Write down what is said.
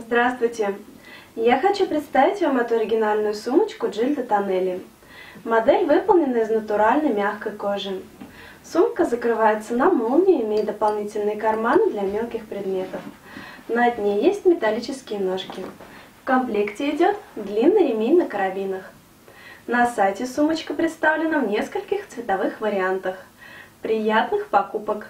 Здравствуйте! Я хочу представить вам эту оригинальную сумочку Джильда Тоннели. Модель выполнена из натуральной мягкой кожи. Сумка закрывается на молнии и имеет дополнительные карманы для мелких предметов. На дне есть металлические ножки. В комплекте идет длинный ремень на карабинах. На сайте сумочка представлена в нескольких цветовых вариантах. Приятных покупок!